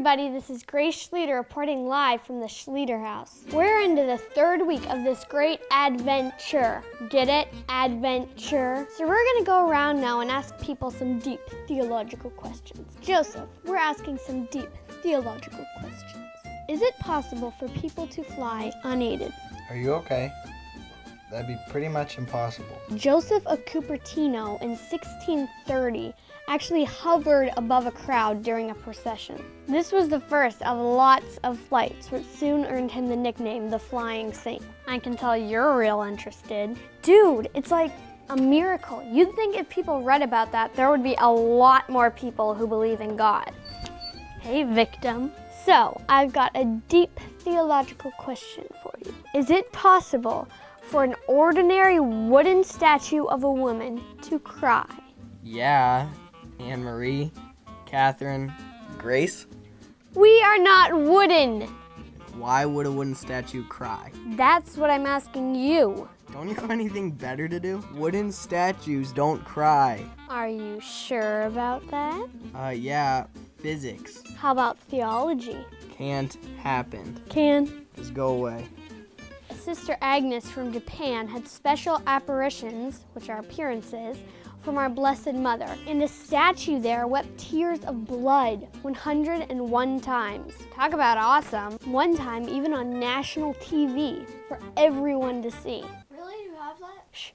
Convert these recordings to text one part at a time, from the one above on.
everybody, this is Grace Schlueter reporting live from the Schlueter House. We're into the third week of this great adventure. Get it? Adventure. So we're gonna go around now and ask people some deep theological questions. Joseph, we're asking some deep theological questions. Is it possible for people to fly unaided? Are you okay? That'd be pretty much impossible. Joseph of Cupertino in 1630 actually hovered above a crowd during a procession. This was the first of lots of flights, which soon earned him the nickname the Flying Saint. I can tell you're real interested. Dude, it's like a miracle. You'd think if people read about that, there would be a lot more people who believe in God. Hey, victim. So, I've got a deep theological question for you. Is it possible for an ordinary wooden statue of a woman to cry? Yeah, Anne Marie, Catherine. Grace? We are not wooden. Why would a wooden statue cry? That's what I'm asking you. Don't you have anything better to do? Wooden statues don't cry. Are you sure about that? Uh, yeah, physics How about theology? can't happen. Can. Just go away. Sister Agnes from Japan had special apparitions, which are appearances, from our Blessed Mother. And a statue there wept tears of blood 101 times. Talk about awesome. One time, even on national TV for everyone to see. Really? You have that? Shh.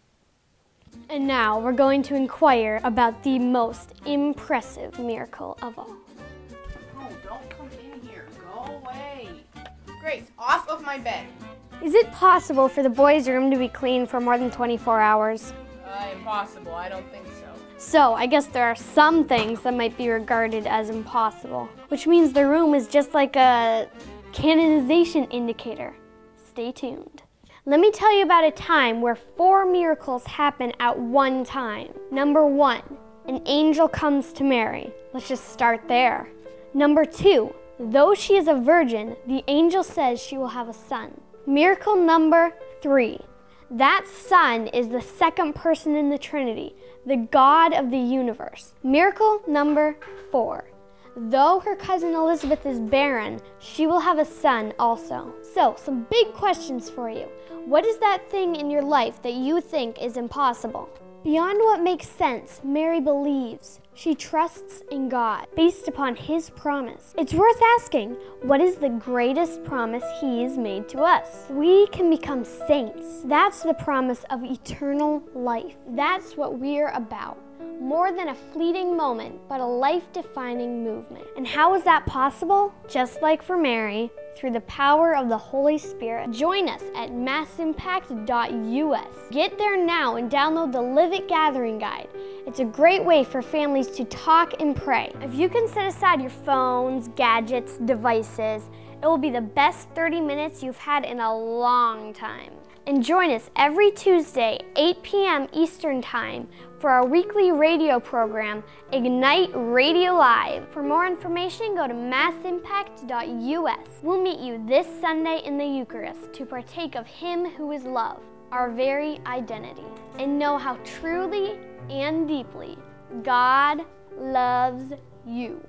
And now we're going to inquire about the most impressive miracle of all. Oh, don't come in here. Go away. Grace, off of my bed. Is it possible for the boys' room to be clean for more than 24 hours? Uh, impossible. I don't think so. So, I guess there are some things that might be regarded as impossible, which means the room is just like a canonization indicator. Stay tuned. Let me tell you about a time where four miracles happen at one time. Number one, an angel comes to Mary. Let's just start there. Number two, though she is a virgin, the angel says she will have a son. Miracle number three, that Son is the second person in the Trinity, the God of the universe. Miracle number four. Though her cousin Elizabeth is barren, she will have a son also. So, some big questions for you. What is that thing in your life that you think is impossible? Beyond what makes sense, Mary believes. She trusts in God based upon His promise. It's worth asking what is the greatest promise He has made to us? We can become saints. That's the promise of eternal life. That's what we're about. More than a fleeting moment, but a life defining movement. And how is that possible? Just like for Mary, through the power of the Holy Spirit. Join us at massimpact.us. Get there now and download the Live It Gathering Guide. It's a great way for families to talk and pray. If you can set aside your phones, gadgets, devices, it will be the best 30 minutes you've had in a long time. And join us every Tuesday, 8 p.m. Eastern Time, for our weekly radio program, Ignite Radio Live. For more information, go to massimpact.us. We'll meet you this Sunday in the Eucharist to partake of Him who is love, our very identity, and know how truly and deeply God loves you.